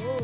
Ooh.